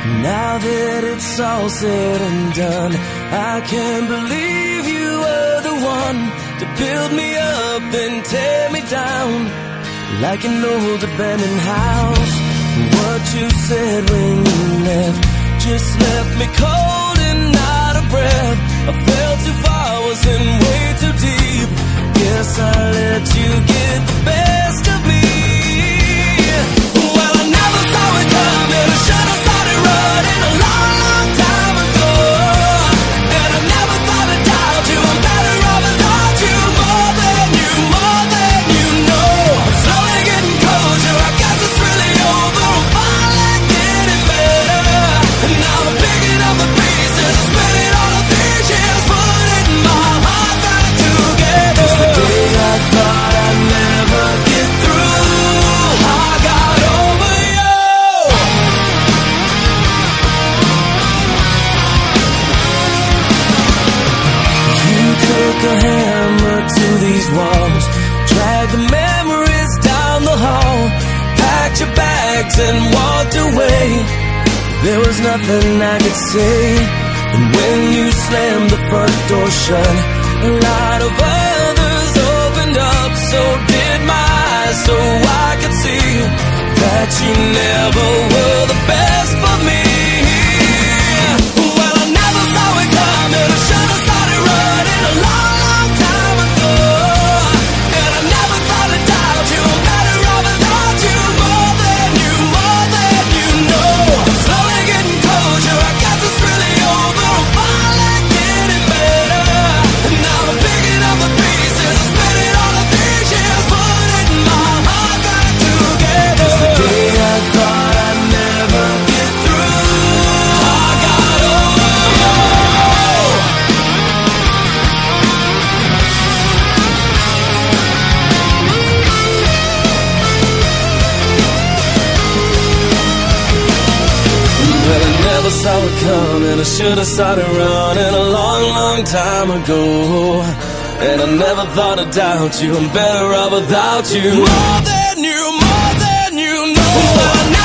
Now that it's all said and done, I can't believe you were the one to build me up and tear me down like an old abandoned house. What you said when you left just left me cold and out took a hammer to these walls, dragged the memories down the hall, packed your bags and walked away. There was nothing I could say. And when you slammed the front door shut, a lot of others opened up. So did my eyes, so I could see that you never saw it coming. I should have started running a long, long time ago. And I never thought I'd doubt you. I'm better off without you. More than you, more than you know.